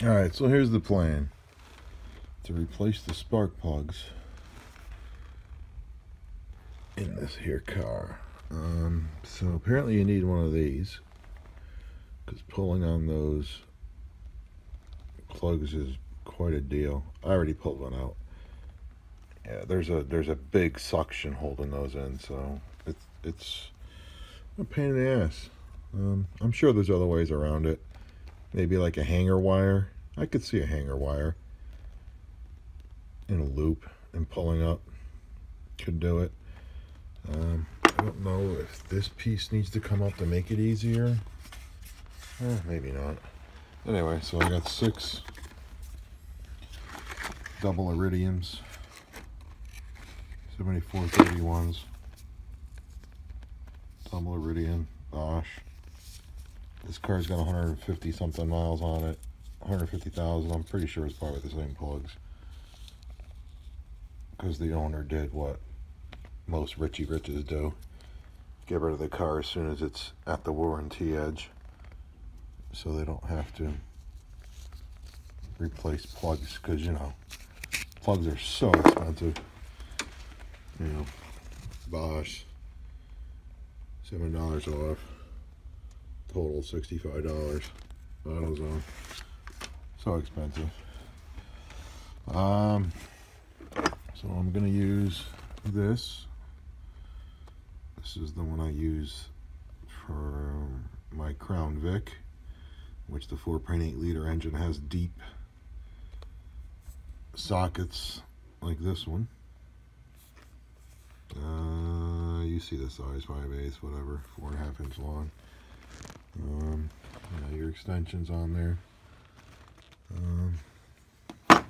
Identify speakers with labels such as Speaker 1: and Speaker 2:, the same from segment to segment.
Speaker 1: Alright, so here's the plan. To replace the spark plugs in this here car. Um, so apparently you need one of these because pulling on those plugs is quite a deal. I already pulled one out. Yeah, there's a there's a big suction holding those in, so it's it's a pain in the ass. Um, I'm sure there's other ways around it. Maybe like a hanger wire. I could see a hanger wire in a loop and pulling up could do it. Um, I don't know if this piece needs to come up to make it easier. Eh, maybe not. Anyway, so I got six double iridiums, 7431s, double iridium, Bosch. This car's got 150 something miles on it, 150,000. I'm pretty sure it's probably the same plugs. Because the owner did what most Richie Riches do. Get rid of the car as soon as it's at the warranty edge. So they don't have to replace plugs because you know plugs are so expensive you know Bosch seven dollars off total sixty-five dollars AutoZone so expensive um so I'm gonna use this this is the one I use for my Crown Vic which the 4.8 liter engine has deep sockets like this one. Uh, you see the size, 5 eighths, whatever, four and a half inch long. Um, yeah, your extensions on there. Um, uh,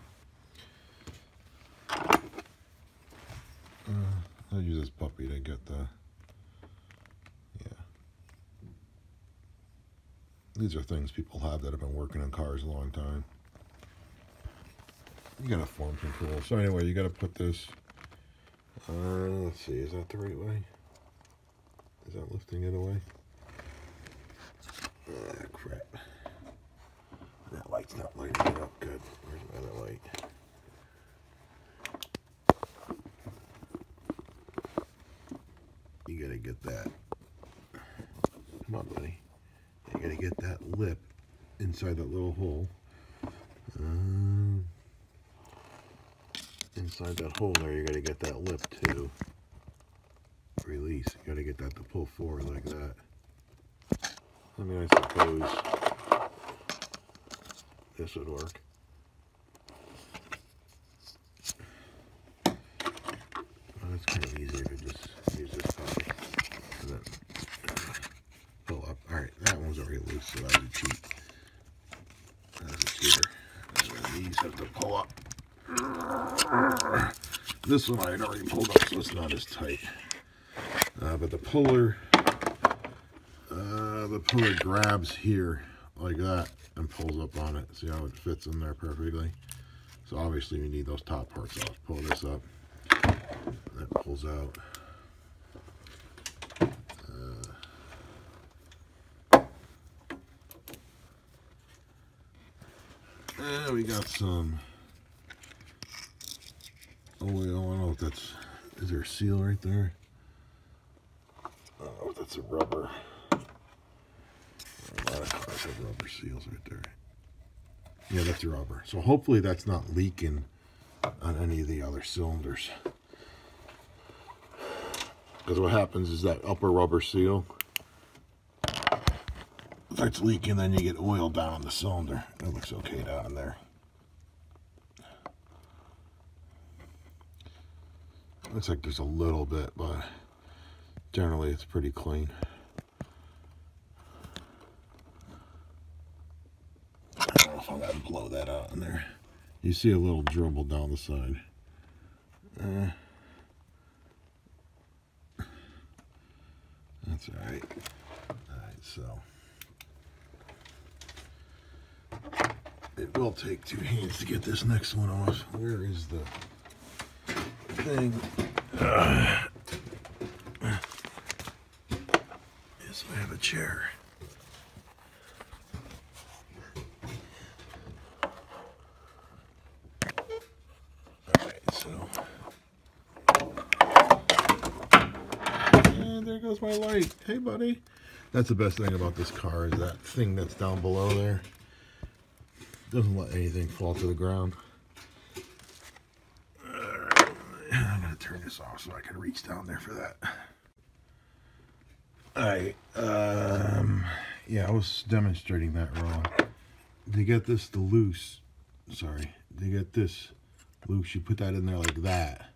Speaker 1: I'll use this puppy to get the, yeah. These are things people have that have been working on cars a long time you gotta form control. So anyway, you gotta put this, uh, let's see, is that the right way? Is that lifting it away? Ah, crap. That light's not lighting it up good. Where's my other light? You gotta get that. Come on, buddy. You gotta get that lip inside that little hole. Um, inside that hole there, you got to get that lip to release. You got to get that to pull forward like that. I mean, I suppose this would work. Well, it's kind of easier to just use this. And then pull up. Alright, that one's already loose, so that was a cheat. That a cheater. these have to pull up. This one I had already pulled up, so it's not as tight. Uh, but the puller, uh, the puller grabs here like that and pulls up on it. See how it fits in there perfectly? So obviously we need those top parts off. Pull this up. That pulls out. Uh, and we got some oil. I don't know if that's, is there a seal right there? I don't know if that's a rubber. Have rubber seals right there. Yeah, that's rubber. So hopefully that's not leaking on any of the other cylinders. Because what happens is that upper rubber seal starts leaking, then you get oil down on the cylinder. It looks okay down there. Looks like there's a little bit, but generally it's pretty clean. I don't know if I'm gonna blow that out in there. You see a little dribble down the side. Uh, that's all right. All right, so it will take two hands to get this next one off. Where is the thing uh, is I have a chair. there goes my light. Hey, buddy. That's the best thing about this car is that thing that's down below there. Doesn't let anything fall to the ground. Alright, I'm gonna turn this off so I can reach down there for that. Alright, um, yeah, I was demonstrating that wrong. To get this to loose, sorry, to get this loose, you put that in there like that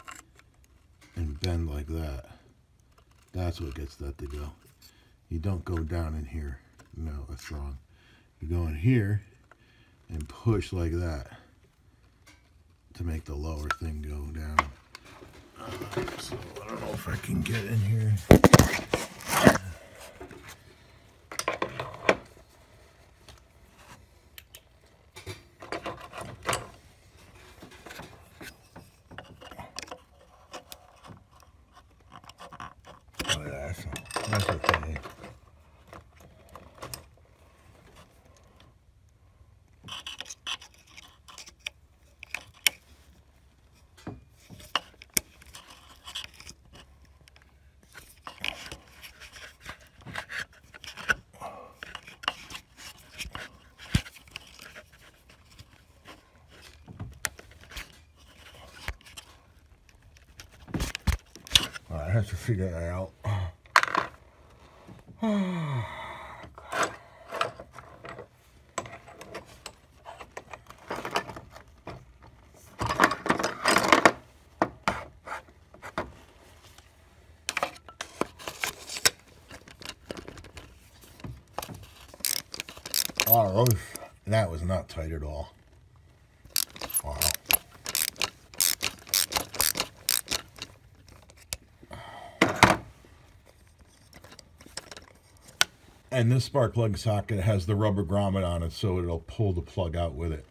Speaker 1: and bend like that. That's what gets that to go. You don't go down in here. No, that's wrong. You go in here and push like that to make the lower thing go down. Uh, so I don't know if I can get in here. Oh, yeah, that's, that's okay. I have to figure that out. Oh, that was not tight at all. And this spark plug socket has the rubber grommet on it, so it'll pull the plug out with it.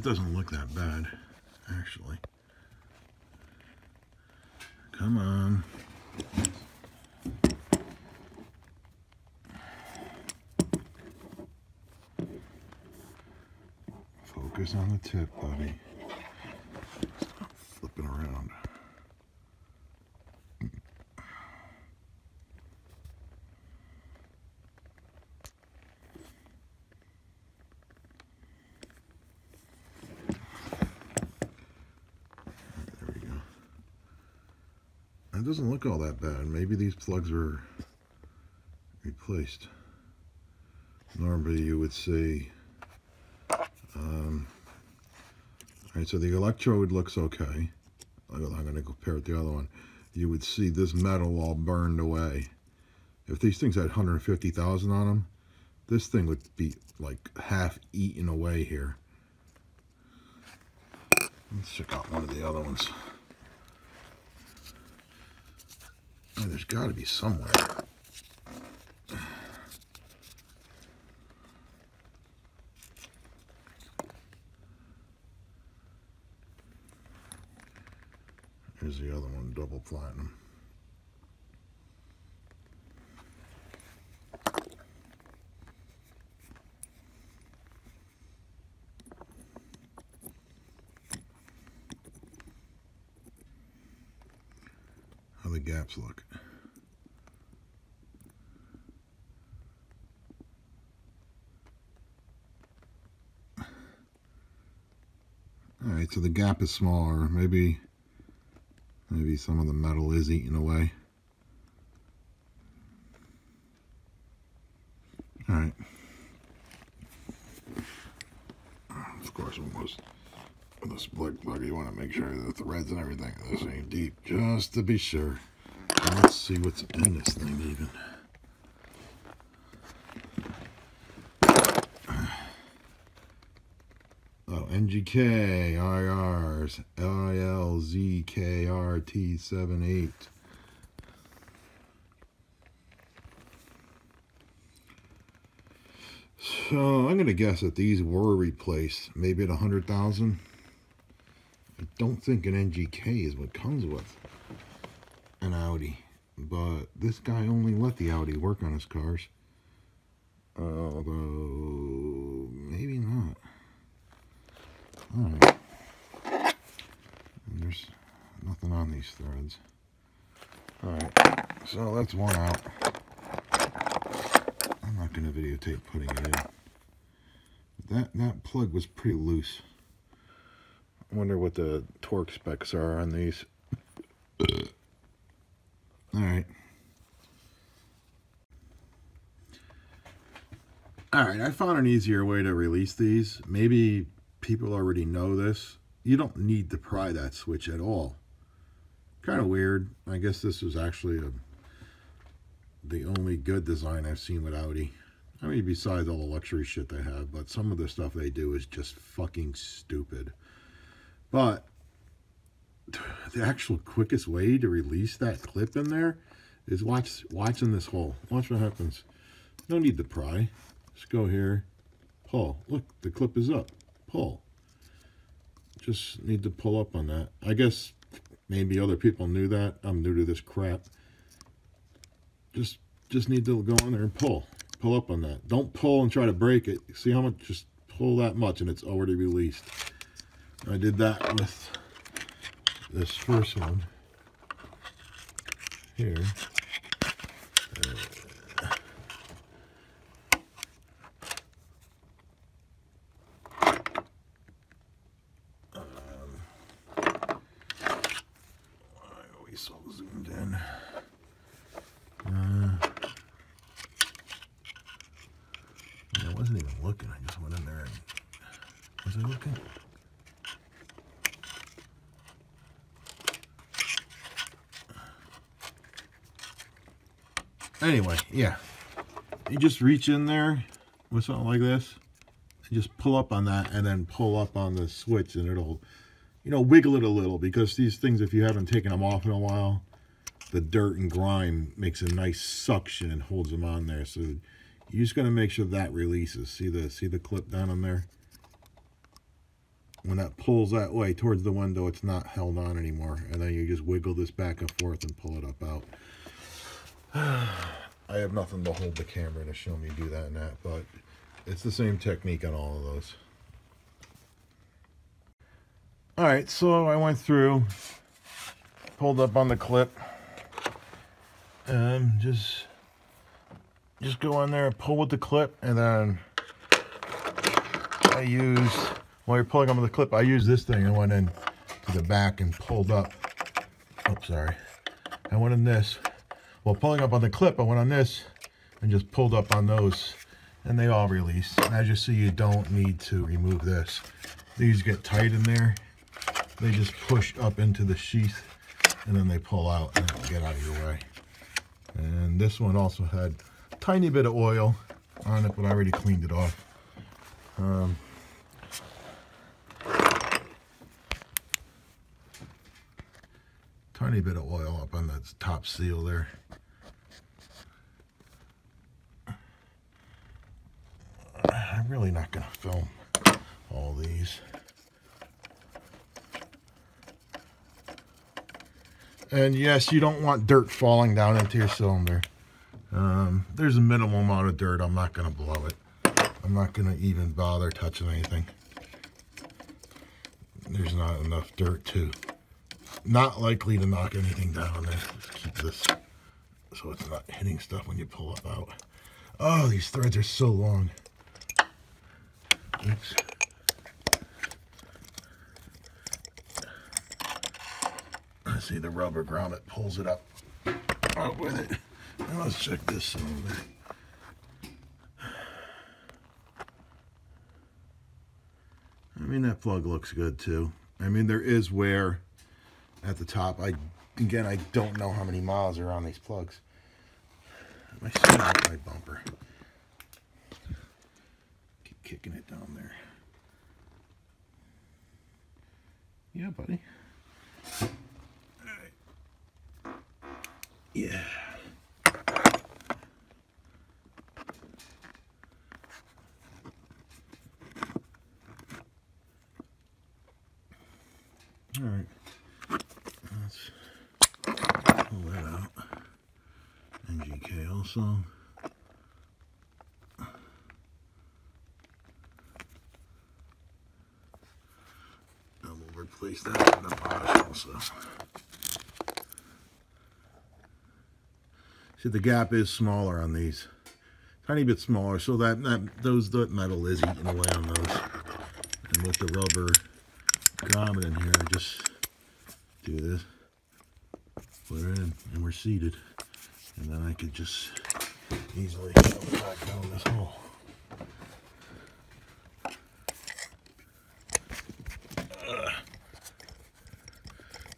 Speaker 1: It doesn't look that bad, actually. Come on. Focus on the tip, buddy. Stop flipping around. There we go. It doesn't look all that bad. Maybe these plugs were replaced. Normally you would see, um, all right, so the electrode looks okay. I'm going to compare it to the other one. You would see this metal all burned away. If these things had 150,000 on them, this thing would be like half eaten away here. Let's check out one of the other ones. Oh, there's got to be somewhere. Here's the other one, double platinum. Gaps look. All right, so the gap is smaller. Maybe, maybe some of the metal is eating away. All right. Of course, almost with the split plug, you want to make sure that the threads and everything the same deep, just to be sure. Let's see what's in this thing even. Oh, NGK, IRs, ILZKRT78. So I'm going to guess that these were replaced, maybe at 100,000. I don't think an NGK is what comes with an Audi, but this guy only let the Audi work on his cars. Although, maybe not. Alright. There's nothing on these threads. Alright, so that's one out. I'm not going to videotape putting it in. That, that plug was pretty loose. I wonder what the torque specs are on these. Alright. Alright, I found an easier way to release these. Maybe people already know this. You don't need to pry that switch at all. Kind of weird. I guess this was actually a, the only good design I've seen with Audi. I mean, besides all the luxury shit they have, but some of the stuff they do is just fucking stupid. But the actual quickest way to release that clip in there is watch watching this hole. Watch what happens. No need to pry. Just go here, pull. Look, the clip is up. Pull. Just need to pull up on that. I guess maybe other people knew that. I'm new to this crap. Just just need to go in there and pull. Pull up on that. Don't pull and try to break it. See how much? Just pull that much and it's already released. I did that with this first one here. so zoomed in. Uh, I wasn't even looking. I just went in there and was I looking? Anyway, yeah. You just reach in there with something like this and just pull up on that and then pull up on the switch and it'll you know, wiggle it a little because these things, if you haven't taken them off in a while, the dirt and grime makes a nice suction and holds them on there. So you just got to make sure that releases. See the see the clip down on there? When that pulls that way towards the window, it's not held on anymore. And then you just wiggle this back and forth and pull it up out. I have nothing to hold the camera to show me do that and that, but it's the same technique on all of those. All right, so I went through, pulled up on the clip, and just just go in there, and pull with the clip, and then I used while you're pulling on the clip, I used this thing. I went in to the back and pulled up. Oh, sorry. I went in this. While pulling up on the clip, I went on this and just pulled up on those, and they all released. as you see, you don't need to remove this. These get tight in there they just push up into the sheath and then they pull out and get out of your way. And this one also had a tiny bit of oil on it, but I already cleaned it off. Um, tiny bit of oil up on that top seal there. I'm really not going to film all these. And yes, you don't want dirt falling down into your cylinder. Um, there's a minimal amount of dirt. I'm not going to blow it. I'm not going to even bother touching anything. There's not enough dirt to, not likely to knock anything down. Just keep this so it's not hitting stuff when you pull up out. Oh, these threads are so long. Oops. I see the rubber grommet pulls it up, up with it. Now let's check this cylinder. mean, that plug looks good too. I mean, there is wear at the top. I Again, I don't know how many miles are on these plugs. Up my bumper? Keep kicking it down there. Yeah, buddy. Yeah. All right. Pull that out. NGK also. And we'll replace that with a Bosch also. See, the gap is smaller on these. Tiny bit smaller, so that, that those that metal is eating away on those. And with the rubber grommet in here, I just do this, it in, and we're seated. And then I could just easily it back down this hole.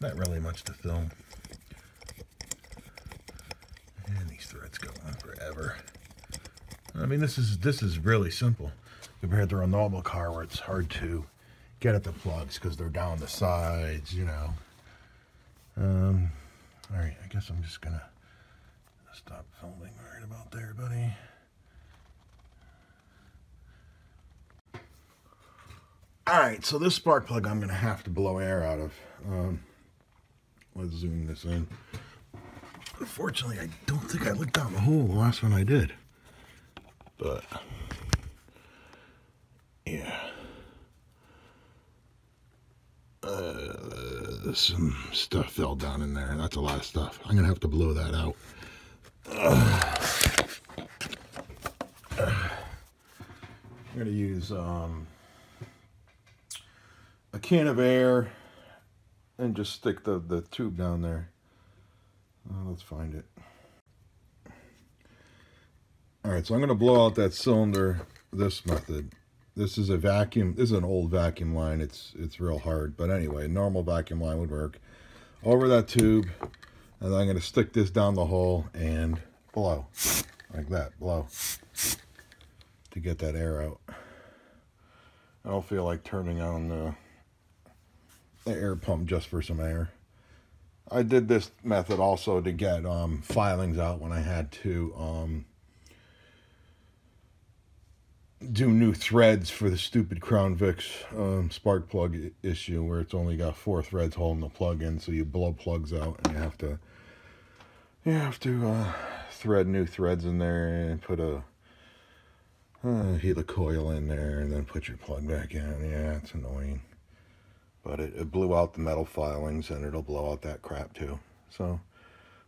Speaker 1: Not really much to film. And these threads go on forever. I mean, this is this is really simple compared to a normal car where it's hard to get at the plugs because they're down the sides, you know. Um, all right, I guess I'm just gonna stop filming right about there, buddy. All right, so this spark plug I'm gonna have to blow air out of. Um, let's zoom this in. Unfortunately, I don't think I looked down the hole the last one I did. But, yeah. Uh, some stuff fell down in there. And that's a lot of stuff. I'm going to have to blow that out. I'm going to use um, a can of air and just stick the, the tube down there. Uh, let's find it. All right, so I'm going to blow out that cylinder this method. This is a vacuum. This is an old vacuum line. It's it's real hard, but anyway, normal vacuum line would work. Over that tube, and I'm going to stick this down the hole and blow like that, blow to get that air out. I don't feel like turning on the, the air pump just for some air. I did this method also to get um, filings out when I had to um, do new threads for the stupid Crown Vics um, spark plug issue where it's only got four threads holding the plug in, so you blow plugs out and you have to you have to uh, thread new threads in there and put a uh, helicoil in there and then put your plug back in. Yeah, it's annoying. But it, it blew out the metal filings and it'll blow out that crap too. So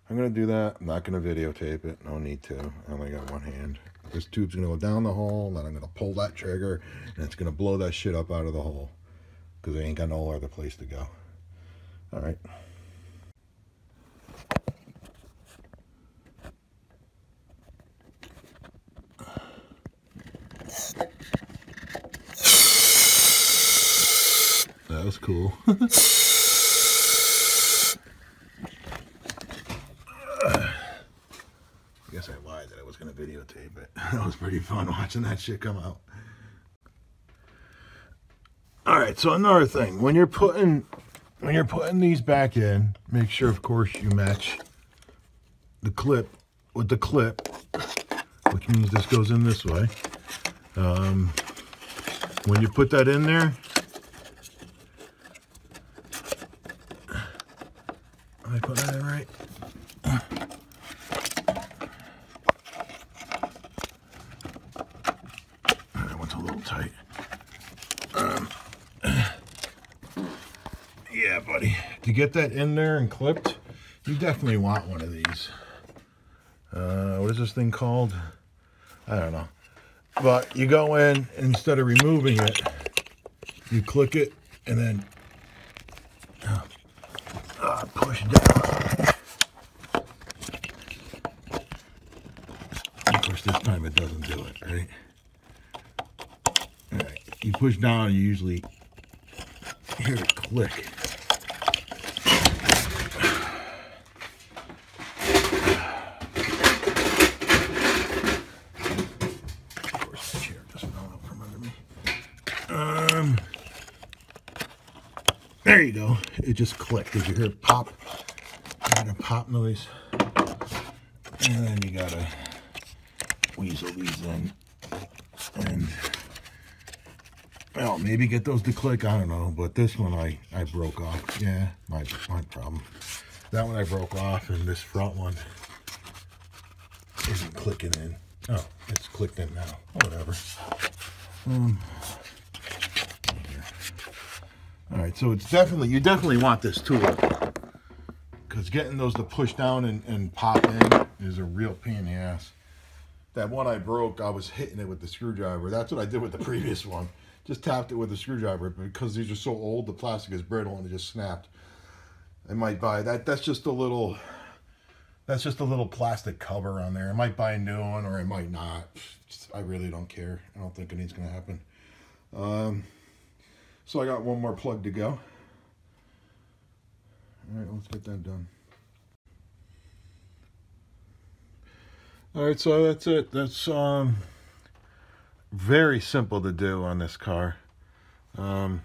Speaker 1: I'm going to do that. I'm not going to videotape it. No need to. I only got one hand. This tube's going to go down the hole. and Then I'm going to pull that trigger. And it's going to blow that shit up out of the hole. Because I ain't got no other place to go. All right. That was cool. I guess I lied that I was going to videotape it. That was pretty fun watching that shit come out. All right, so another thing, when you're putting when you're putting these back in, make sure of course you match the clip with the clip, which means this goes in this way. Um, when you put that in there, I put that in right. That one's a little tight. Um, yeah, buddy. To get that in there and clipped, you definitely want one of these. Uh, what is this thing called? I don't know. But you go in, instead of removing it, you click it, and then uh, push down. Of course, this time it doesn't do it, right? All right. You push down, you usually hear it click. Of course, the chair just fell out from under me. Um, It just clicked. Did you hear pop? Got a pop noise. And then you gotta weasel these in. And well, maybe get those to click. I don't know. But this one I, I broke off. Yeah, my my problem. That one I broke off, and this front one isn't clicking in. Oh, it's clicked in now. Whatever. Um, all right, so it's definitely, you definitely want this tool. Because getting those to push down and, and pop in is a real pain in the ass. That one I broke, I was hitting it with the screwdriver. That's what I did with the previous one. Just tapped it with the screwdriver because these are so old, the plastic is brittle and it just snapped. I might buy that. That's just a little, that's just a little plastic cover on there. I might buy a new one or I might not. I really don't care. I don't think anything's going to happen. Um, so I got one more plug to go. All right, let's get that done. All right, so that's it. That's um, very simple to do on this car. Um,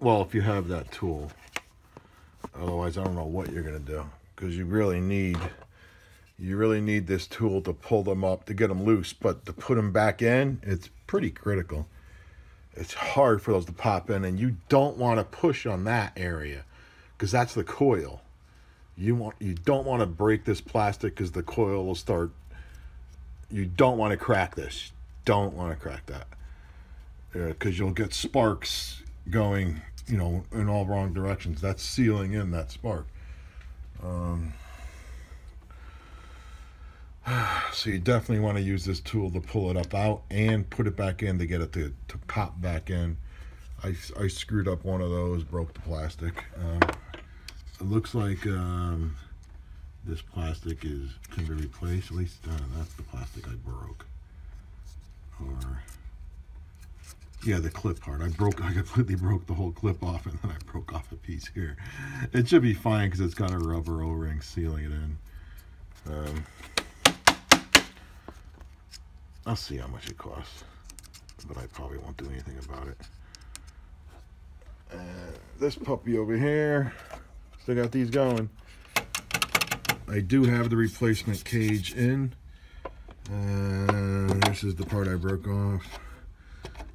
Speaker 1: well, if you have that tool. Otherwise, I don't know what you're going to do because you really need you really need this tool to pull them up to get them loose, but to put them back in, it's pretty critical. It's hard for those to pop in, and you don't want to push on that area because that's the coil. You want you don't want to break this plastic because the coil will start. You don't want to crack this. Don't want to crack that because uh, you'll get sparks going, you know, in all wrong directions. That's sealing in that spark. Um, so you definitely want to use this tool to pull it up out and put it back in to get it to, to pop back in. I, I screwed up one of those, broke the plastic. Um, it looks like um, this plastic is can be replaced. At least uh, that's the plastic I broke. Or yeah, the clip part. I broke. I completely broke the whole clip off, and then I broke off a piece here. It should be fine because it's got a rubber O-ring sealing it in. Um, I'll see how much it costs, but I probably won't do anything about it. And this puppy over here, still got these going. I do have the replacement cage in. And this is the part I broke off.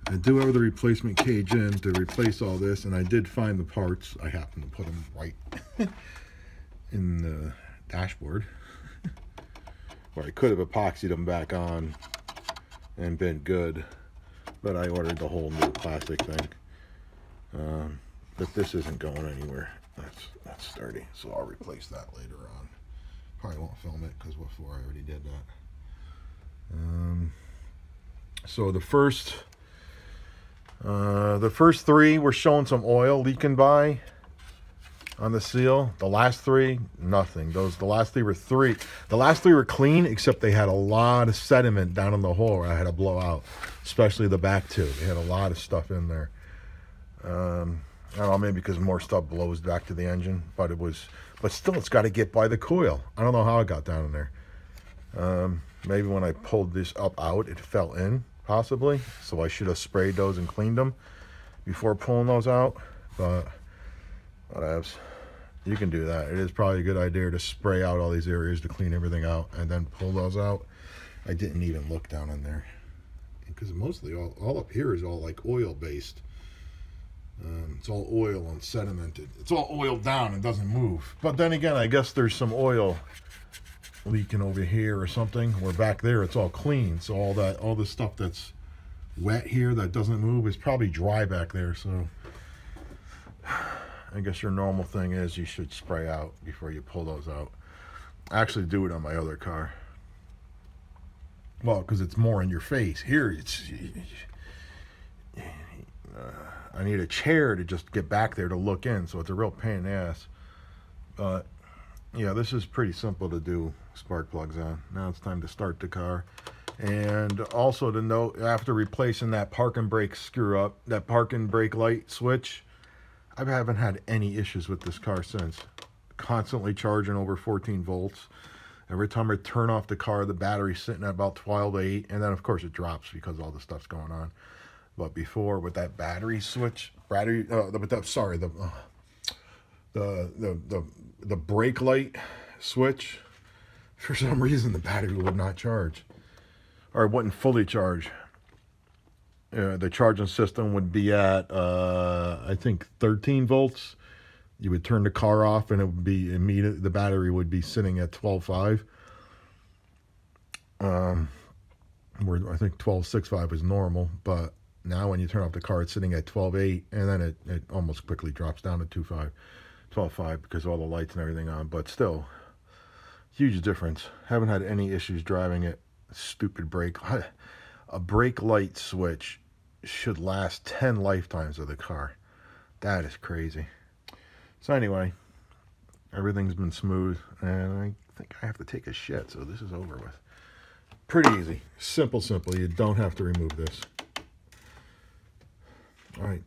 Speaker 1: I do have the replacement cage in to replace all this, and I did find the parts. I happened to put them right in the dashboard. or I could have epoxied them back on and been good, but I ordered the whole new plastic thing. Um, but this isn't going anywhere. That's that's sturdy, so I'll replace that later on. Probably won't film it because before I already did that. Um, so the first uh, the first three were showing some oil leaking by on the seal. The last three, nothing. Those the last three were three. The last three were clean, except they had a lot of sediment down in the hole where I had to blow out, especially the back two. They had a lot of stuff in there. Um, I don't know, maybe because more stuff blows back to the engine, but it was, but still, it's got to get by the coil. I don't know how it got down in there. Um, maybe when I pulled this up out, it fell in possibly. So I should have sprayed those and cleaned them before pulling those out. But whatevs. You can do that. It is probably a good idea to spray out all these areas to clean everything out and then pull those out. I didn't even look down in there because mostly all, all up here is all like oil based. Um, it's all oil and sedimented. It's all oiled down and doesn't move. But then again, I guess there's some oil leaking over here or something. Where back there it's all clean. So all that all the stuff that's wet here that doesn't move is probably dry back there. So I guess your normal thing is you should spray out before you pull those out. I actually do it on my other car. Well, because it's more in your face. Here, it's... Uh, I need a chair to just get back there to look in, so it's a real pain in the ass. But yeah, this is pretty simple to do spark plugs on. Now it's time to start the car. And also to note, after replacing that park and brake screw up, that park and brake light switch, I haven't had any issues with this car since. Constantly charging over 14 volts. Every time I turn off the car, the battery's sitting at about 12 8, and then of course it drops because all the stuff's going on. But before with that battery switch, battery, uh, the, the sorry, the, uh, the the the the brake light switch, for some reason the battery would not charge, or it wouldn't fully charge. Uh, the charging system would be at uh, I think 13 volts. You would turn the car off and it would be immediate. The battery would be sitting at 12.5. Um, where I think 12.65 is normal, but now when you turn off the car, it's sitting at 12.8, and then it, it almost quickly drops down to 2.5, 12.5 because all the lights and everything on. But still, huge difference. Haven't had any issues driving it. Stupid brake. A brake light switch should last 10 lifetimes of the car. That is crazy. So anyway, everything's been smooth, and I think I have to take a shit, so this is over with. Pretty easy. Simple, simple. You don't have to remove this. All right.